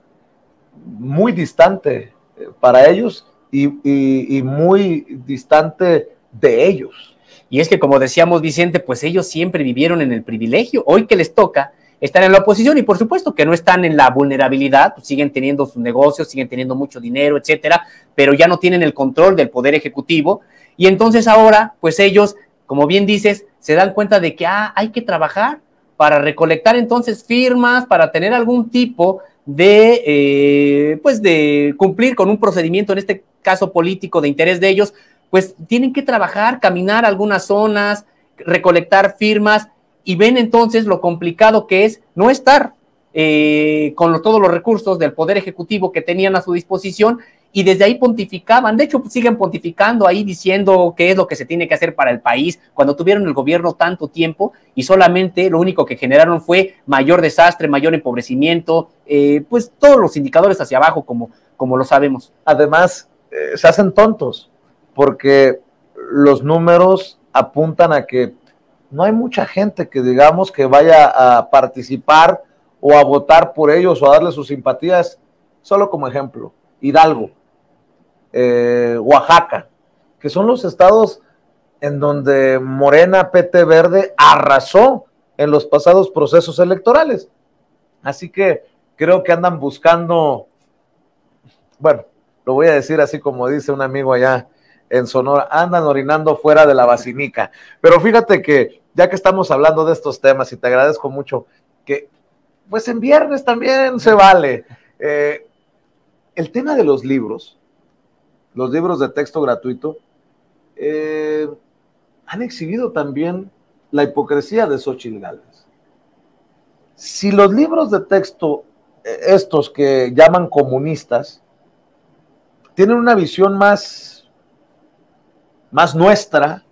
muy distante eh, para ellos y, muy distante de ellos. Y es que, como decíamos, Vicente, pues ellos siempre vivieron en el privilegio. Hoy que les toca, están en la oposición y por supuesto que no están en la vulnerabilidad, pues siguen teniendo sus negocios, siguen teniendo mucho dinero, etcétera, pero ya no tienen el control del poder ejecutivo y entonces ahora, pues ellos, como bien dices, se dan cuenta de que ah, hay que trabajar para recolectar entonces firmas, para tener algún tipo de, eh, pues de cumplir con un procedimiento, en este caso político, de interés de ellos, pues tienen que trabajar, caminar algunas zonas, recolectar firmas y ven entonces lo complicado que es no estar eh, con todos los recursos del Poder Ejecutivo que tenían a su disposición y desde ahí pontificaban. De hecho, siguen pontificando ahí diciendo qué es lo que se tiene que hacer para el país cuando tuvieron el gobierno tanto tiempo y solamente lo único que generaron fue mayor desastre, mayor empobrecimiento, eh, pues todos los indicadores hacia abajo, como, como lo sabemos. Además, eh, se hacen tontos porque los números apuntan a que no hay mucha gente que digamos que vaya a participar o a votar por ellos o a darle sus simpatías. Solo como ejemplo, Hidalgo, eh, Oaxaca, que son los estados en donde Morena PT Verde arrasó en los pasados procesos electorales. Así que creo que andan buscando, bueno, lo voy a decir así como dice un amigo allá en Sonora, andan orinando fuera de la basinica. Pero fíjate que ya que estamos hablando de estos temas, y te agradezco mucho, que pues en viernes también se vale. Eh, el tema de los libros, los libros de texto gratuito, eh, han exhibido también la hipocresía de Xochitl. Si los libros de texto, eh, estos que llaman comunistas, tienen una visión más, más nuestra,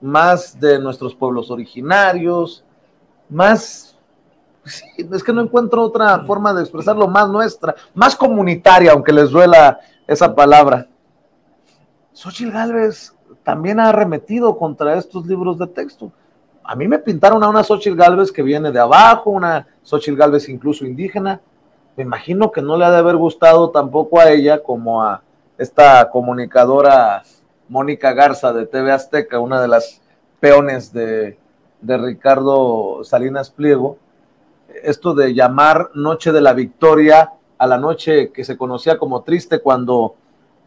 más de nuestros pueblos originarios, más, es que no encuentro otra forma de expresarlo, más nuestra, más comunitaria, aunque les duela esa palabra. Xochitl Galvez también ha arremetido contra estos libros de texto. A mí me pintaron a una Xochitl Galvez que viene de abajo, una Xochitl Galvez incluso indígena. Me imagino que no le ha de haber gustado tampoco a ella como a esta comunicadora Mónica Garza de TV Azteca, una de las peones de, Ricardo Salinas Pliego, esto de llamar Noche de la Victoria a la noche que se conocía como triste cuando,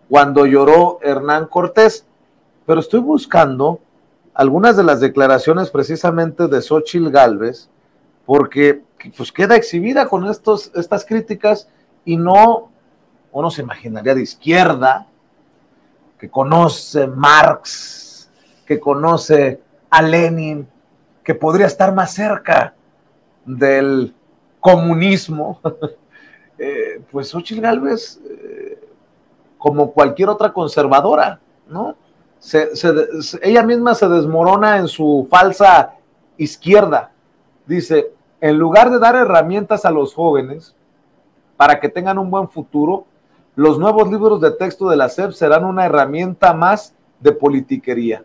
cuando lloró Hernán Cortés. Pero estoy buscando algunas de las declaraciones precisamente de Xochitl Galvez, porque pues queda exhibida con estos, estas críticas y no, uno se imaginaría de izquierda, que conoce Marx, que conoce a Lenin, que podría estar más cerca del comunismo, [laughs] eh, pues Xochitl Galvez, eh, como cualquier otra conservadora, ¿no? ella misma se desmorona en su falsa izquierda. Dice, en lugar de dar herramientas a los jóvenes para que tengan un buen futuro, los nuevos libros de texto de la SEP serán una herramienta más de politiquería.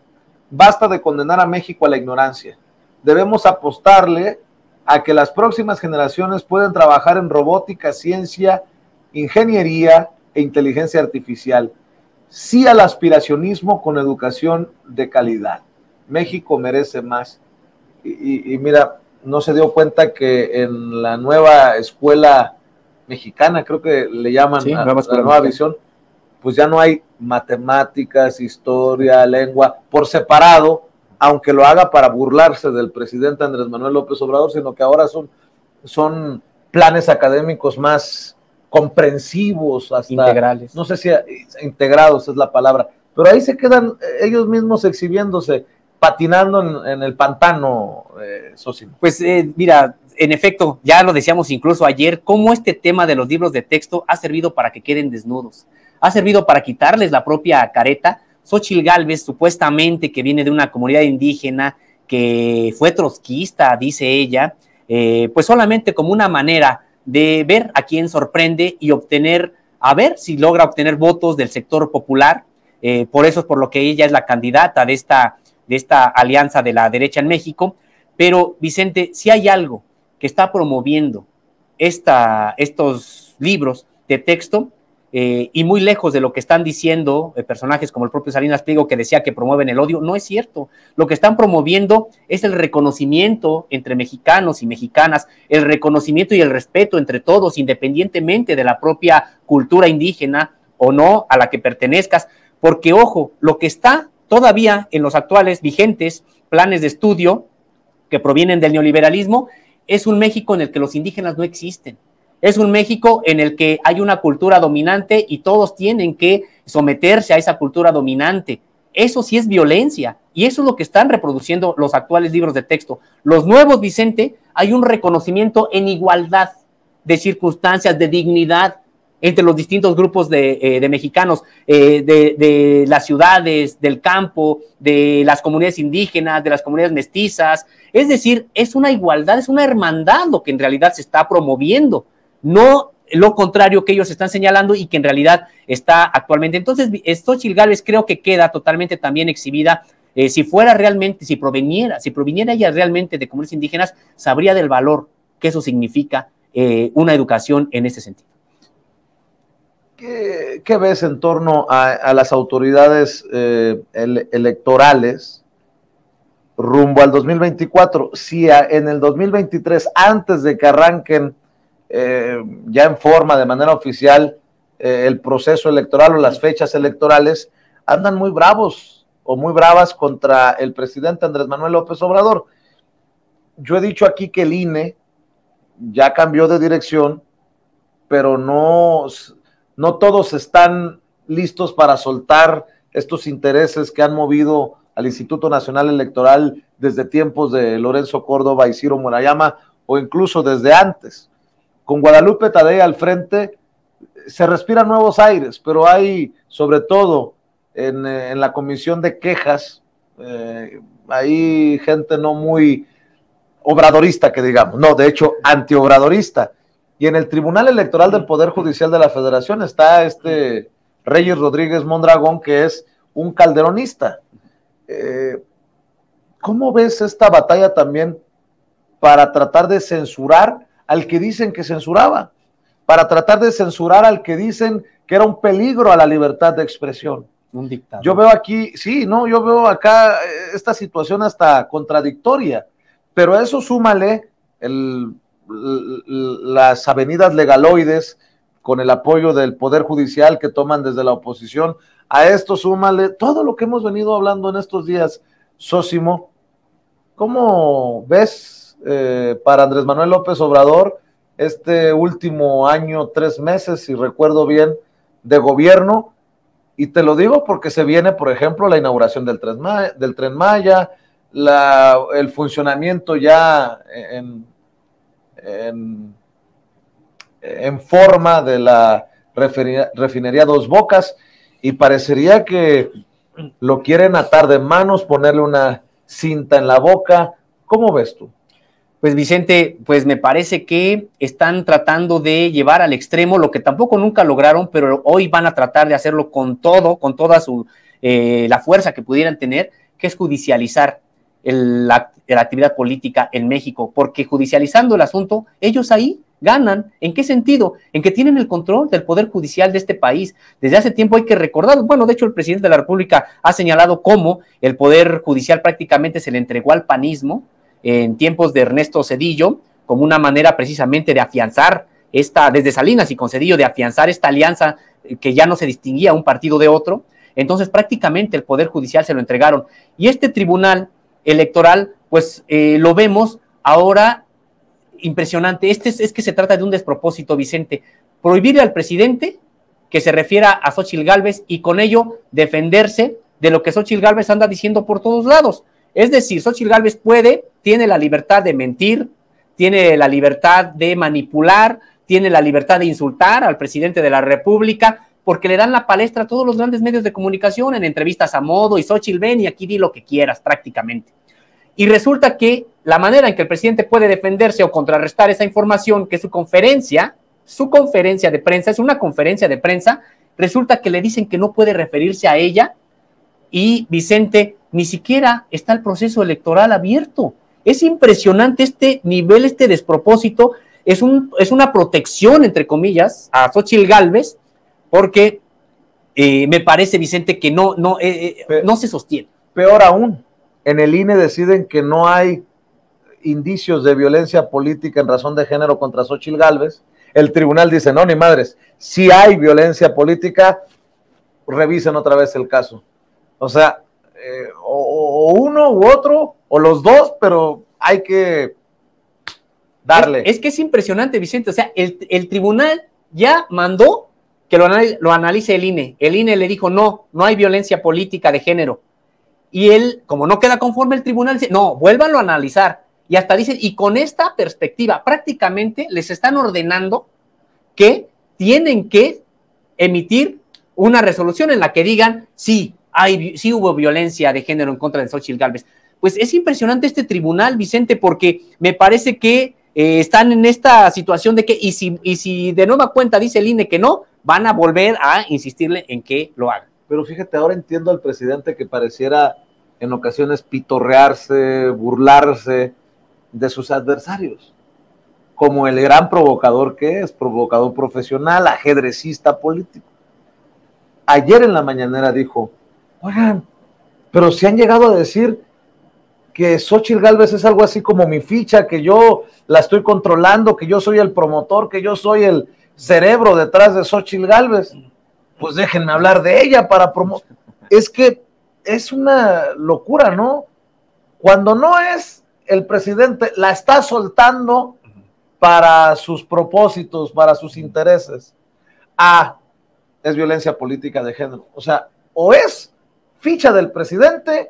Basta de condenar a México a la ignorancia. Debemos apostarle a que las próximas generaciones puedan trabajar en robótica, ciencia, ingeniería e inteligencia artificial. Sí al aspiracionismo con educación de calidad. México merece más. Y, mira, no se dio cuenta que en la nueva escuela mexicana, creo que le llaman la nueva visión, pues ya no hay matemáticas, historia, lengua por separado, aunque lo haga para burlarse del presidente Andrés Manuel López Obrador, sino que ahora son, son planes académicos más comprensivos, hasta integrales. No sé si integrados es la palabra, pero ahí se quedan ellos mismos exhibiéndose, patinando en, el pantano, eh, Pues eh, mira, en efecto, ya lo decíamos incluso ayer, cómo este tema de los libros de texto ha servido para que queden desnudos, ha servido para quitarles la propia careta. Xochil Galvez, supuestamente que viene de una comunidad indígena, que fue trotskista, dice ella, eh, pues solamente como una manera de ver a quién sorprende y obtener, a ver si logra obtener votos del sector popular. Eh, por eso es por lo que ella es la candidata de esta, de esta alianza de la derecha en México. Pero, Vicente, si hay algo que está promoviendo esta, estos libros de texto eh, y muy lejos de lo que están diciendo eh, personajes como el propio Salinas Pliego que decía que promueven el odio, no es cierto. Lo que están promoviendo es el reconocimiento entre mexicanos y mexicanas, el reconocimiento y el respeto entre todos, independientemente de la propia cultura indígena o no a la que pertenezcas, porque ojo, lo que está todavía en los actuales vigentes planes de estudio que provienen del neoliberalismo es un México en el que los indígenas no existen. Es un México en el que hay una cultura dominante y todos tienen que someterse a esa cultura dominante. Eso sí es violencia y eso es lo que están reproduciendo los actuales libros de texto. Los nuevos, Vicente, hay un reconocimiento en igualdad de circunstancias, de dignidad, entre los distintos grupos de, eh, mexicanos, eh, de, las ciudades, del campo, de las comunidades indígenas, de las comunidades mestizas. Es decir, es una igualdad, es una hermandad lo que en realidad se está promoviendo, no lo contrario que ellos están señalando y que en realidad está actualmente. Entonces, Xochitl Gálvez creo que queda totalmente también exhibida. Eh, si fuera realmente, si proveniera, si proviniera ella realmente de comunidades indígenas, sabría del valor que eso significa una educación en ese sentido. ¿Qué, ves en torno a, las autoridades eh, electorales rumbo al 2024? Si en el 2023, antes de que arranquen eh, ya en forma, de manera oficial, eh, el proceso electoral o las fechas electorales, andan muy bravos o muy bravas contra el presidente Andrés Manuel López Obrador. Yo he dicho aquí que el INE ya cambió de dirección, pero no no todos están listos para soltar estos intereses que han movido al Instituto Nacional Electoral desde tiempos de Lorenzo Córdoba y Ciro Murayama o incluso desde antes. Con Guadalupe Tadei al frente, se respiran nuevos aires, pero hay, sobre todo en, eh, la comisión de quejas, eh, hay gente no muy obradorista, que digamos, no, de hecho, antiobradorista. Y en el Tribunal Electoral del Poder Judicial de la Federación está este Reyes Rodríguez Mondragón, que es un calderonista. Eh, ¿Cómo ves esta batalla también para tratar de censurar al que dicen que censuraba? Para tratar de censurar al que dicen que era un peligro a la libertad de expresión. Un dictador. Yo veo aquí, sí, no, yo veo acá eh, esta situación hasta contradictoria, pero a eso súmale el, las avenidas legaloides con el apoyo del Poder Judicial que toman desde la oposición. A esto súmale todo lo que hemos venido hablando en estos días, Sósimo. ¿Cómo ves eh, para Andrés Manuel López Obrador este último año, tres meses, si recuerdo bien, de gobierno? Y te lo digo porque se viene, por ejemplo, la inauguración del Tren Maya, del tren Maya el funcionamiento ya en, forma de la refinería Dos Bocas y parecería que lo quieren atar de manos, ponerle una cinta en la boca. ¿Cómo ves tú? Pues Vicente, pues me parece que están tratando de llevar al extremo lo que tampoco nunca lograron, pero hoy van a tratar de hacerlo con todo, con toda su eh, la fuerza que pudieran tener, que es judicializar el, la, la actividad política en México, porque judicializando el asunto, ellos ahí ganan. ¿En qué sentido? En que tienen el control del poder judicial de este país. Desde hace tiempo hay que recordar, bueno, de hecho el presidente de la República ha señalado cómo el poder judicial prácticamente se le entregó al panismo en tiempos de Ernesto Cedillo, como una manera precisamente de afianzar esta, desde Salinas y con Cedillo, de afianzar esta alianza que ya no se distinguía un partido de otro. Entonces prácticamente el Poder Judicial se lo entregaron. Y este tribunal electoral, pues eh, lo vemos ahora impresionante. Este es, es, que se trata de un despropósito, Vicente. Prohibirle al presidente que se refiera a Xochitl Gálvez y con ello defenderse de lo que Xochitl Gálvez anda diciendo por todos lados. Es decir, Xochitl Gálvez puede, tiene la libertad de mentir, tiene la libertad de manipular, tiene la libertad de insultar al presidente de la República, porque le dan la palestra a todos los grandes medios de comunicación en entrevistas a modo y Xochitl ven y aquí di lo que quieras prácticamente. Y resulta que la manera en que el presidente puede defenderse o contrarrestar esa información, que su conferencia, su conferencia de prensa, es una conferencia de prensa, resulta que le dicen que no puede referirse a ella y Vicente ni siquiera está el proceso electoral abierto. Es impresionante este nivel, este despropósito. Es, un, es una protección, entre comillas, a Xochitl Galvez, porque eh, me parece, Vicente, que no, no, eh, eh, no se sostiene. Peor aún, en el INE deciden que no hay indicios de violencia política en razón de género contra Xochitl Galvez. El tribunal dice, no, ni madres, si hay violencia política, revisen otra vez el caso. O sea, o, uno u otro, o los dos, pero hay que darle. Es, es que es impresionante, Vicente. O sea, el, el tribunal ya mandó que lo, lo, analice el INE. El INE le dijo, no, no hay violencia política de género. Y él, como no queda conforme el tribunal, dice, no, vuélvanlo a analizar. Y hasta dicen, y con esta perspectiva, prácticamente les están ordenando que tienen que emitir una resolución en la que digan, sí, hay, sí hubo violencia de género en contra de Xochitl Galvez. Pues es impresionante este tribunal, Vicente, porque me parece que eh, están en esta situación de que, y si, y si de nueva cuenta dice el INE que no, van a volver a insistirle en que lo hagan. Pero fíjate, ahora entiendo al presidente que pareciera en ocasiones pitorrearse, burlarse de sus adversarios, como el gran provocador que es, provocador profesional, ajedrecista político. Ayer en la mañanera dijo, Oigan, pero si han llegado a decir que Xochitl Galvez es algo así como mi ficha, que yo la estoy controlando, que yo soy el promotor, que yo soy el cerebro detrás de Xochitl Galvez. Pues déjenme hablar de ella para promover. Es que es una locura, ¿no? Cuando no es el presidente, la está soltando para sus propósitos, para sus intereses. Ah, es violencia política de género. O sea, o es ficha del presidente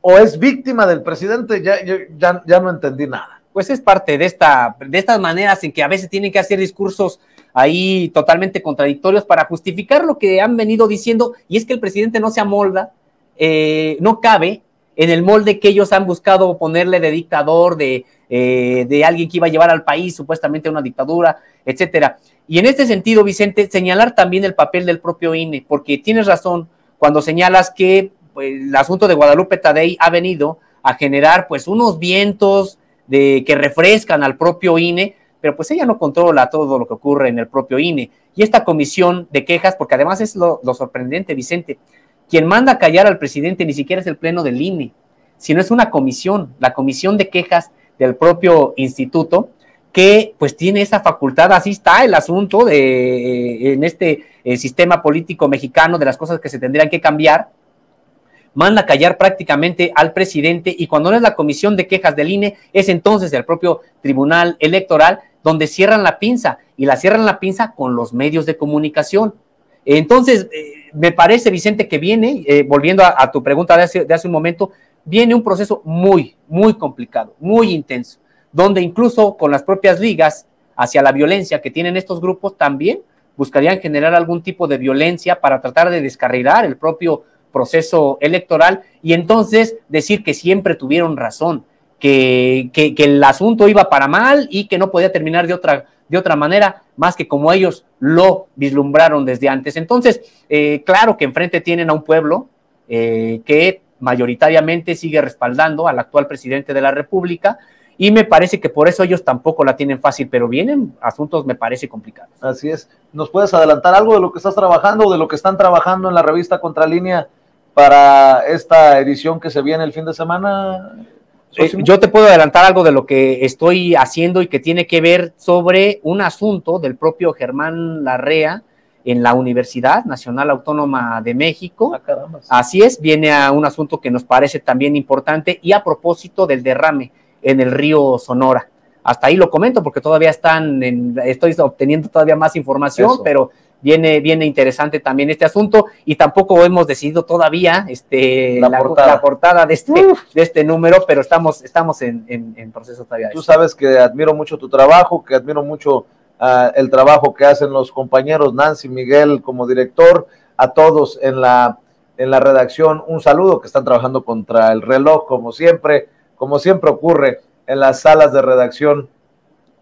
o es víctima del presidente, ya, ya, ya no entendí nada. Pues es parte de, esta, de estas maneras en que a veces tienen que hacer discursos ahí totalmente contradictorios para justificar lo que han venido diciendo, y es que el presidente no se amolda, eh, no cabe en el molde que ellos han buscado ponerle de dictador, de, eh, de alguien que iba a llevar al país supuestamente a una dictadura, etcétera. Y en este sentido, Vicente, señalar también el papel del propio INE, porque tienes razón cuando señalas que pues, el asunto de Guadalupe Tadei ha venido a generar pues unos vientos de que refrescan al propio INE, pero pues ella no controla todo lo que ocurre en el propio INE. Y esta comisión de quejas, porque además es lo, lo sorprendente, Vicente, quien manda a callar al presidente ni siquiera es el pleno del INE, sino es una comisión, la comisión de quejas del propio instituto, que pues tiene esa facultad, así está el asunto de, eh, en este eh, sistema político mexicano de las cosas que se tendrían que cambiar, manda a callar prácticamente al presidente y cuando no es la comisión de quejas del INE, es entonces el propio tribunal electoral donde cierran la pinza y la cierran la pinza con los medios de comunicación. Entonces, eh, me parece, Vicente, que viene, volviendo a, tu pregunta de hace, de hace un momento, viene un proceso muy, muy complicado, muy intenso, donde incluso con las propias ligas hacia la violencia que tienen estos grupos, también buscarían generar algún tipo de violencia para tratar de descarrilar el propio proceso electoral y entonces decir que siempre tuvieron razón, que, que, el asunto iba para mal y que no podía terminar de otra de otra manera, más que como ellos lo vislumbraron desde antes. Entonces, eh, claro que enfrente tienen a un pueblo eh, que mayoritariamente sigue respaldando al actual presidente de la República, y me parece que por eso ellos tampoco la tienen fácil, pero vienen asuntos, me parece, complicados. Así es. ¿Nos puedes adelantar algo de lo que estás trabajando o de lo que están trabajando en la revista Contralínea para esta edición que se viene el fin de semana? Eh, yo te puedo adelantar algo de lo que estoy haciendo y que tiene que ver sobre un asunto del propio Germán Larrea en la Universidad Nacional Autónoma de México. Ah, Así es, viene a un asunto que nos parece también importante y a propósito del derrame en el río Sonora. Hasta ahí lo comento porque todavía están, en, estoy obteniendo todavía más información, Eso. pero viene, viene interesante también este asunto y tampoco hemos decidido todavía este, la, la, portada. la portada, de este, de este número, pero estamos, estamos en, en, en proceso todavía. Tú sabes que admiro mucho tu trabajo, que admiro mucho uh, el trabajo que hacen los compañeros Nancy, Miguel como director, a todos en la, en la redacción, un saludo que están trabajando contra el reloj, como siempre, como siempre ocurre en las salas de redacción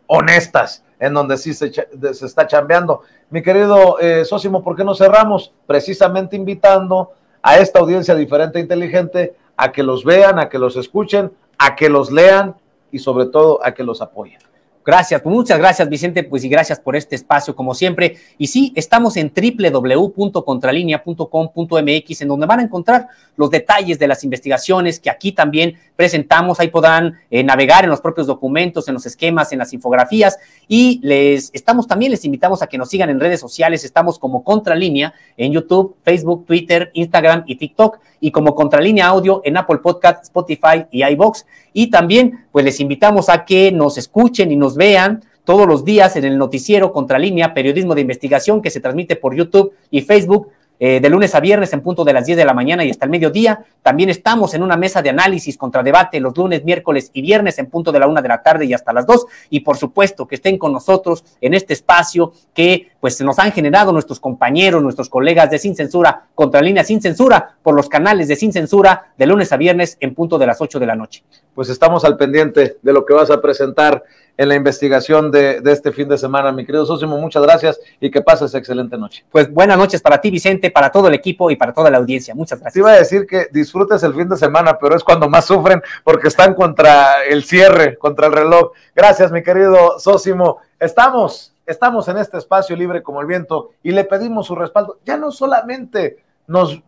honestas en donde sí se, está chambeando. Mi querido eh, ¿por qué no cerramos? Precisamente invitando a esta audiencia diferente e inteligente a que los vean, a que los escuchen, a que los lean y sobre todo a que los apoyen. Gracias, muchas gracias Vicente, pues y gracias por este espacio como siempre. Y sí, estamos en www.contralinea.com.mx en donde van a encontrar los detalles de las investigaciones que aquí también presentamos. Ahí podrán eh, navegar en los propios documentos, en los esquemas, en las infografías. Y les estamos también, les invitamos a que nos sigan en redes sociales. Estamos como Contralínea en YouTube, Facebook, Twitter, Instagram y TikTok. Y como Contralínea Audio en Apple Podcast, Spotify y iBox. Y también, pues les invitamos a que nos escuchen y nos vean todos los días en el noticiero Contralínea, periodismo de investigación que se transmite por YouTube y Facebook eh, de lunes a viernes en punto de las 10 de la mañana y hasta el mediodía. También estamos en una mesa de análisis contra debate los lunes, miércoles y viernes en punto de la una de la tarde y hasta las 2. Y por supuesto que estén con nosotros en este espacio que pues nos han generado nuestros compañeros, nuestros colegas de Sin Censura, Contralínea Sin Censura, por los canales de Sin Censura de lunes a viernes en punto de las 8 de la noche. Pues estamos al pendiente de lo que vas a presentar en la investigación de, de, este fin de semana. Mi querido Sósimo, muchas gracias y que pases excelente noche. Pues buenas noches para ti, Vicente, para todo el equipo y para toda la audiencia. Muchas gracias. Te iba a decir que disfrutes el fin de semana, pero es cuando más sufren porque están contra el cierre, contra el reloj. Gracias, mi querido Sósimo. Estamos, estamos en este espacio libre como el viento y le pedimos su respaldo. Ya no solamente nos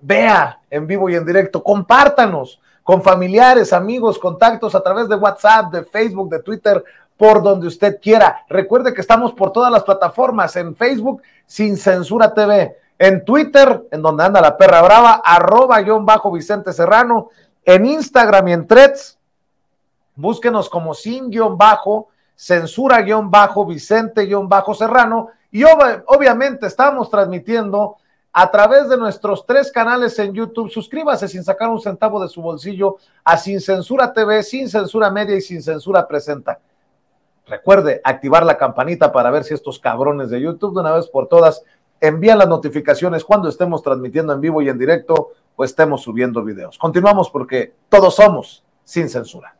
vea en vivo y en directo, compártanos con familiares, amigos, contactos a través de WhatsApp, de Facebook, de Twitter, por donde usted quiera. Recuerde que estamos por todas las plataformas, en Facebook, Sin Censura TV, en Twitter, en donde anda la perra brava, arroba guion bajo Vicente Serrano, en Instagram y en Threads, búsquenos como sin guion bajo, censura guion bajo, Vicente guion bajo Serrano, y ob obviamente estamos transmitiendo a través de nuestros tres canales en YouTube. Suscríbase sin sacar un centavo de su bolsillo a Sin Censura TV, Sin Censura Media y Sin Censura Presenta. Recuerde activar la campanita para ver si estos cabrones de YouTube de una vez por todas envían las notificaciones cuando estemos transmitiendo en vivo y en directo o estemos subiendo videos. Continuamos porque todos somos sin censura.